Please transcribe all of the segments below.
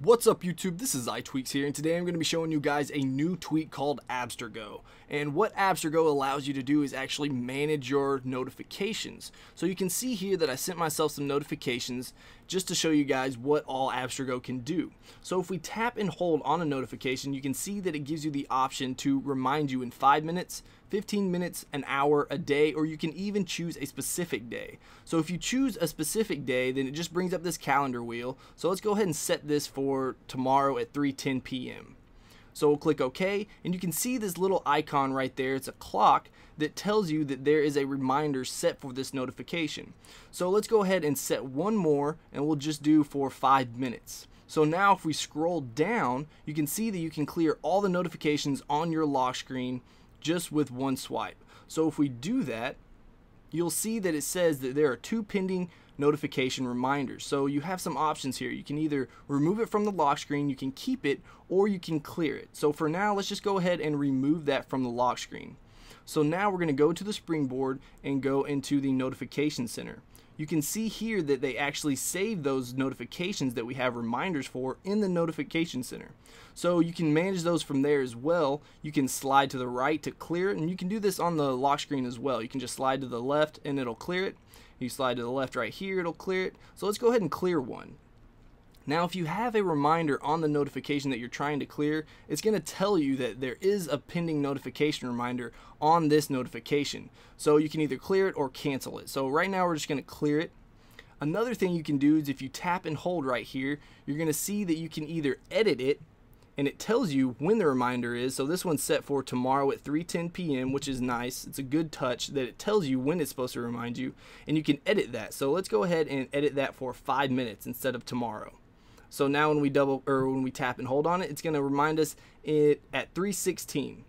What's up YouTube, this is iTweaks here and today I'm going to be showing you guys a new tweak called Abstergo. And what Abstergo allows you to do is actually manage your notifications. So you can see here that I sent myself some notifications just to show you guys what all Abstergo can do. So if we tap and hold on a notification, you can see that it gives you the option to remind you in 5 minutes, 15 minutes, an hour, a day, or you can even choose a specific day. So if you choose a specific day, then it just brings up this calendar wheel. So let's go ahead and set this for tomorrow at 3:10 p.m. So we'll click OK, and you can see this little icon right there. It's a clock that tells you that there is a reminder set for this notification. So let's go ahead and set one more, and we'll just do for five minutes. So now if we scroll down, you can see that you can clear all the notifications on your lock screen just with one swipe. So if we do that, you'll see that it says that there are two pending notification reminders. So you have some options here. You can either remove it from the lock screen, you can keep it, or you can clear it. So for now, let's just go ahead and remove that from the lock screen. So now we're going to go to the springboard and go into the notification center you can see here that they actually save those notifications that we have reminders for in the notification center. So you can manage those from there as well. You can slide to the right to clear it, and you can do this on the lock screen as well. You can just slide to the left and it'll clear it. You slide to the left right here, it'll clear it. So let's go ahead and clear one. Now, if you have a reminder on the notification that you're trying to clear, it's going to tell you that there is a pending notification reminder on this notification. So you can either clear it or cancel it. So right now we're just going to clear it. Another thing you can do is if you tap and hold right here, you're going to see that you can either edit it and it tells you when the reminder is. So this one's set for tomorrow at 3:10 p.m., which is nice. It's a good touch that it tells you when it's supposed to remind you, and you can edit that. So let's go ahead and edit that for five minutes instead of tomorrow. So now when we double or when we tap and hold on it, it's going to remind us it at 316.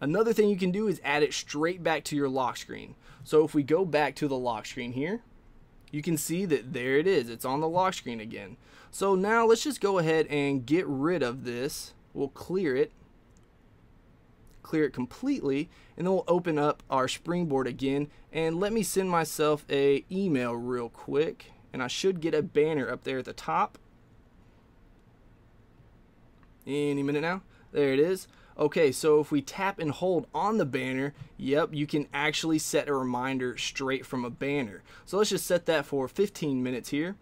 Another thing you can do is add it straight back to your lock screen. So if we go back to the lock screen here, you can see that there it is. It's on the lock screen again. So now let's just go ahead and get rid of this. We'll clear it. Clear it completely and then we'll open up our springboard again and let me send myself a email real quick and I should get a banner up there at the top any minute now. There it is. Okay, so if we tap and hold on the banner, yep, you can actually set a reminder straight from a banner. So let's just set that for 15 minutes here.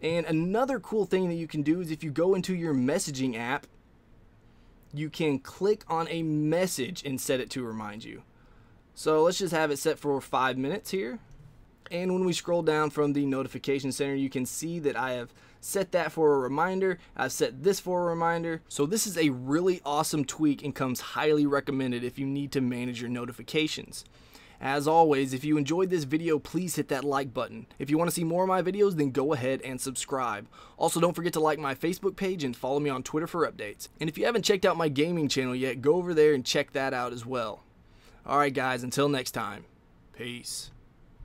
And another cool thing that you can do is if you go into your messaging app, you can click on a message and set it to remind you. So let's just have it set for five minutes here. And when we scroll down from the notification center, you can see that I have set that for a reminder. I've set this for a reminder. So this is a really awesome tweak and comes highly recommended if you need to manage your notifications. As always, if you enjoyed this video, please hit that like button. If you want to see more of my videos, then go ahead and subscribe. Also, don't forget to like my Facebook page and follow me on Twitter for updates. And if you haven't checked out my gaming channel yet, go over there and check that out as well. Alright guys, until next time, peace.